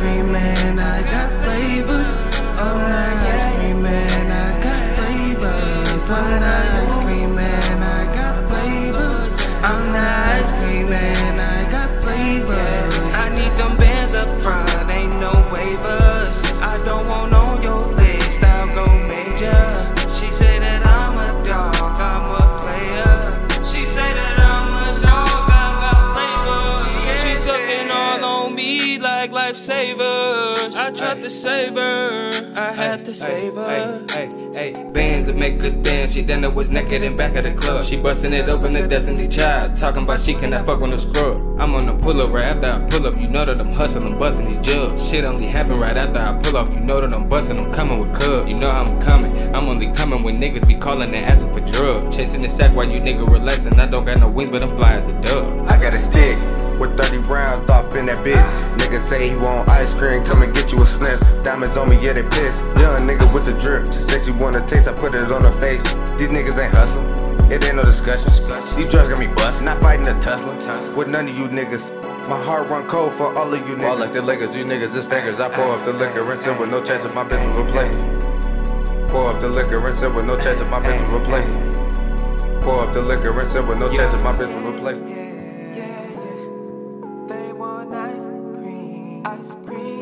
raspberry, man, I got flavors. I'm not raspberry, man, I got flavors. I'm not raspberry, man, I got flavors. I'm not raspberry, man, I got flavors. I need them bands up front, ain't no waivers. I don't want on your list, I'll go major. She say that I'm a dog, I'm a player. She say that I'm a dog, I got flavor. She sucking on had to save her. I had to save her. Hey, hey, hey, bands that make good dance. She done it was naked in back of the club. She busting it open the Destiny Child. Talking about she cannot fuck with the scrub. I'm on the pull up right after I pull up. You know that I'm hustling, busting these jugs. Shit only happen right after I pull off. You know that I'm busting, I'm coming with cub. You know how I'm coming. I'm only coming when niggas be calling and asking for drugs. Chasing the sack while you nigga relaxing. I don't got no wings, but I'm fly as the dove. I got a stick with 30 rounds off in that bitch. Nigga say he want ice cream, come and get you a sniff. Diamonds on me, yeah, they pissed. Young nigga with the drip. She say she wanna taste, I put it on her face. These niggas ain't hustling. It ain't no discussion. These drugs got me bust. Not fighting a tussle with none of you niggas. My heart run cold for all of you niggas. All like the Lakers, you niggas is fingers. I pour up the liquor, rinse it with no chance of my bitch will replace. Pour up the liquor, rinse it with no chance of my bitch will replace. Pour up the liquor, rinse it with no chance my bitch replace. ice cream.